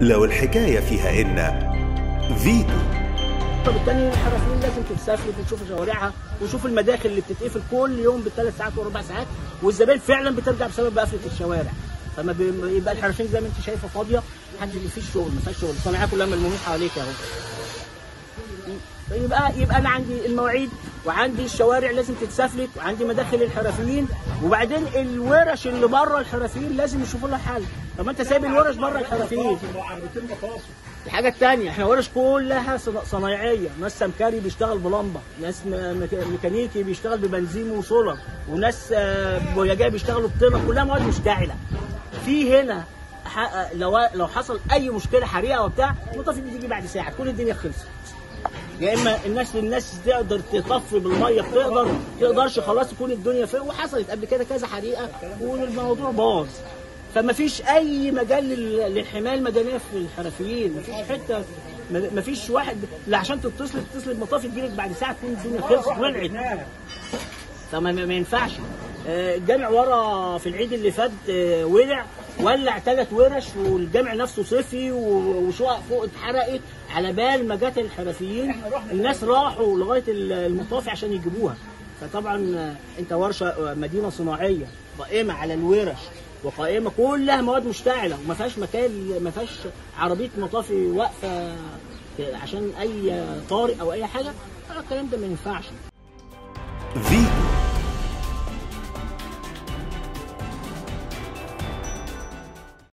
لو الحكاية فيها إن فيتو طب التاني الحرفيين لازم تتسافر وتشوف شوارعها وشوف المداخل اللي بتتقفل كل يوم بالثلاث ساعات واربع ساعات والزبائن فعلا بترجع بسبب قفلة الشوارع. فما يبقى الحرفيين زي ما انت شايفة فاضية محدش فيش شغل ما فيش شغل. الصناعيه كلها ملمومين حواليك اهو يبقى يبقى أنا عندي المواعيد. وعندي الشوارع لازم تتسفلت وعندي مداخل الحرفيين وبعدين الورش اللي بره الحرفيين لازم يشوفوا لها حل. طب انت سايب الورش بره الحرفيين. الحاجة التانية إحنا ورش كلها صنا- صنايعية. ناس سمكري بيشتغل بلمبة ناس ميكانيكي بيشتغل ببنزين وسولر وناس آه، بوياجية بيشتغلوا بطينة كلها مواد مشتعلة في هنا ح- لو لو حصل أي مشكلة حريقة وبتاع المطافي بتيجي بعد ساعة كل الدنيا خلصت. يا إما الناس الناس تقدر تطفي بالمية بتقدر تقدرش خلاص تكون الدنيا فين وحصلت قبل كده كذا حريقة والموضوع باظ. فما فيش أي مجال لل- للحماية المدنية في الحرفيين ما فيش حتة ما فيش واحد لا عشان تتصل تتصل بمطافي تجيلك بعد ساعة تكون الدنيا خلصت ولعت. فما ما ينفعش. آه، الجامع ورا في العيد اللي فات آه، ولع. ولع ثلاث ورش والجامع نفسه صفي وشقق فوق اتحرقت. على بال ما جت الحرفيين الناس راحوا لغاية ال- المطافي عشان يجيبوها. فطبعا آه، انت ورشة آه، مدينة صناعية قائمة على الورش وقائمة كلها مواد مشتعلة وما فيهاش مكان ما فيهاش عربية مطافي واقفة عشان أي طارئ أو أي حاجة آه، الكلام ده ما ينفعش.